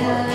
Yeah.